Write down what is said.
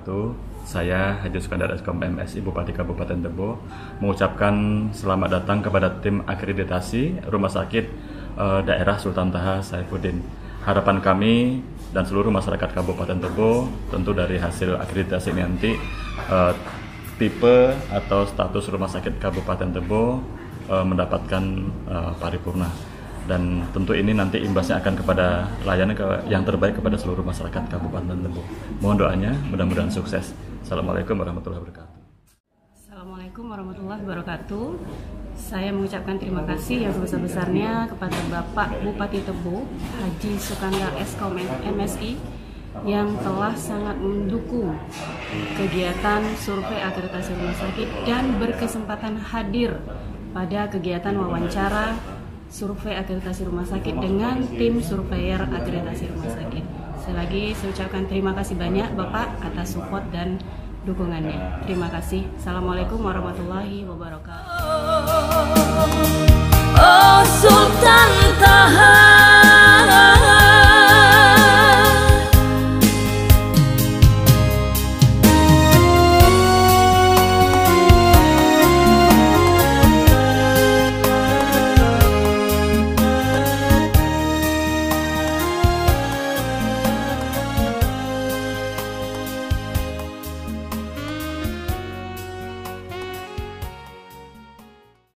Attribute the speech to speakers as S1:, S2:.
S1: wabarakatuh. Saya Haji Sukandar Eskom MSI Bupati Kabupaten Tebo mengucapkan selamat datang kepada tim akreditasi Rumah Sakit uh, Daerah Sultan Taha Saifuddin. Harapan kami dan seluruh masyarakat Kabupaten Tebo tentu dari hasil akreditasi ini nanti uh, tipe atau status Rumah Sakit Kabupaten Tebo uh, mendapatkan uh, paripurna dan tentu ini nanti imbasnya akan kepada layanan ke, yang terbaik kepada seluruh masyarakat Kabupaten Tebo. Mohon doanya, mudah-mudahan sukses. Assalamualaikum warahmatullahi wabarakatuh.
S2: Assalamualaikum warahmatullahi wabarakatuh. Saya mengucapkan terima kasih yang sebesar-besarnya kepada Bapak Bupati Tebo, Haji Sukandar Eskom MSI yang telah sangat mendukung kegiatan survei akreditasi rumah sakit dan berkesempatan hadir pada kegiatan wawancara survei akreditasi rumah sakit dengan tim surveyor akreditasi rumah sakit. Sekali lagi saya ucapkan terima kasih banyak Bapak atas support dan dukungannya. Terima kasih. Assalamualaikum warahmatullahi wabarakatuh.